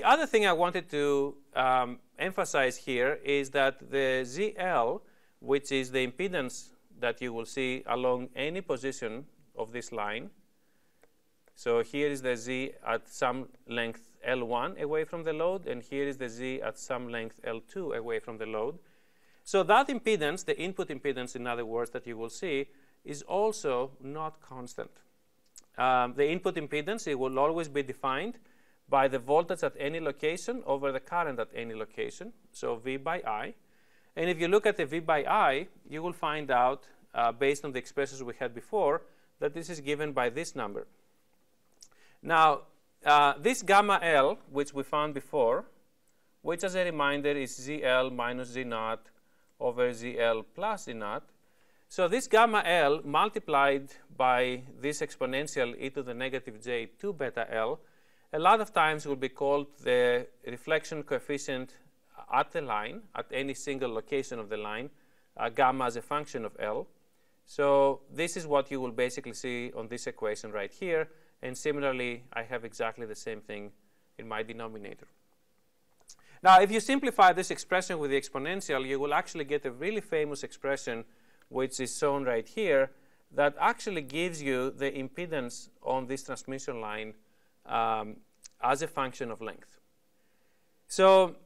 The other thing I wanted to um, emphasize here is that the ZL, which is the impedance that you will see along any position of this line. So here is the Z at some length L1 away from the load, and here is the Z at some length L2 away from the load. So that impedance, the input impedance, in other words, that you will see, is also not constant. Um, the input impedance, it will always be defined by the voltage at any location over the current at any location, so V by I. And if you look at the V by I, you will find out, uh, based on the expressions we had before, that this is given by this number. Now, uh, this gamma L, which we found before, which as a reminder is ZL minus Z naught over ZL plus Z naught. So this gamma L multiplied by this exponential e to the negative j 2 beta L a lot of times will be called the reflection coefficient at the line, at any single location of the line, uh, gamma as a function of L. So this is what you will basically see on this equation right here. And similarly, I have exactly the same thing in my denominator. Now, if you simplify this expression with the exponential, you will actually get a really famous expression, which is shown right here, that actually gives you the impedance on this transmission line um, as a function of length. So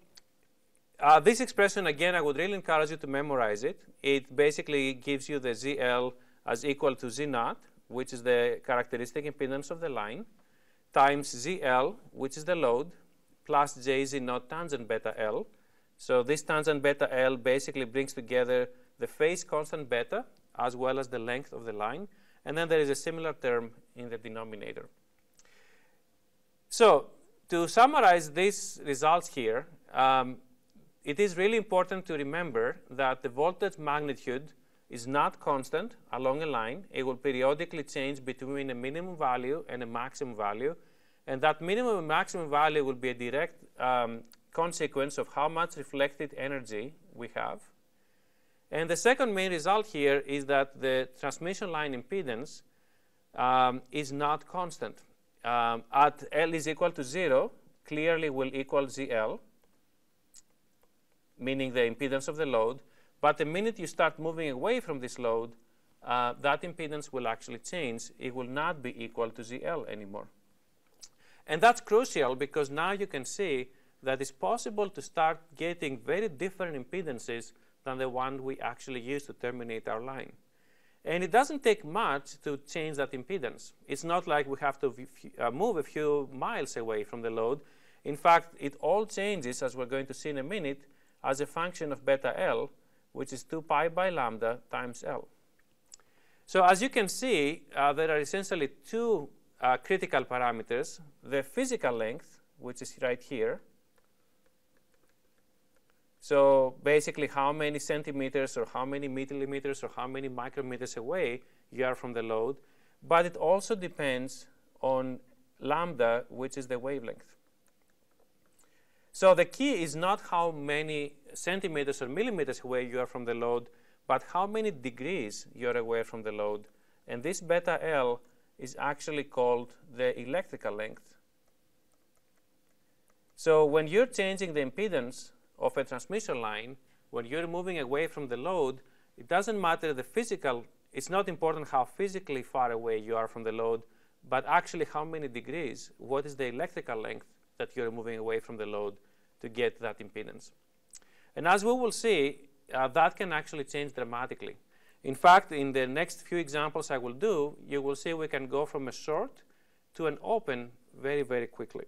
uh, this expression, again, I would really encourage you to memorize it. It basically gives you the ZL as equal to Z naught, which is the characteristic impedance of the line, times ZL, which is the load, plus JZ naught tangent beta L. So this tangent beta L basically brings together the phase constant beta as well as the length of the line. And then there is a similar term in the denominator. So to summarize these results here, um, it is really important to remember that the voltage magnitude is not constant along a line. It will periodically change between a minimum value and a maximum value. And that minimum and maximum value will be a direct um, consequence of how much reflected energy we have. And the second main result here is that the transmission line impedance um, is not constant um, at L is equal to 0 clearly will equal ZL, meaning the impedance of the load. But the minute you start moving away from this load, uh, that impedance will actually change. It will not be equal to ZL anymore. And that's crucial because now you can see that it's possible to start getting very different impedances than the one we actually use to terminate our line. And it doesn't take much to change that impedance. It's not like we have to uh, move a few miles away from the load. In fact, it all changes, as we're going to see in a minute, as a function of beta L, which is 2 pi by lambda times L. So as you can see, uh, there are essentially two uh, critical parameters. The physical length, which is right here, so basically how many centimeters or how many millimeters or how many micrometers away you are from the load. But it also depends on lambda, which is the wavelength. So the key is not how many centimeters or millimeters away you are from the load, but how many degrees you're away from the load. And this beta L is actually called the electrical length. So when you're changing the impedance of a transmission line, when you're moving away from the load, it doesn't matter the physical, it's not important how physically far away you are from the load, but actually how many degrees, what is the electrical length that you're moving away from the load to get that impedance. And as we will see, uh, that can actually change dramatically. In fact, in the next few examples I will do, you will see we can go from a short to an open very, very quickly.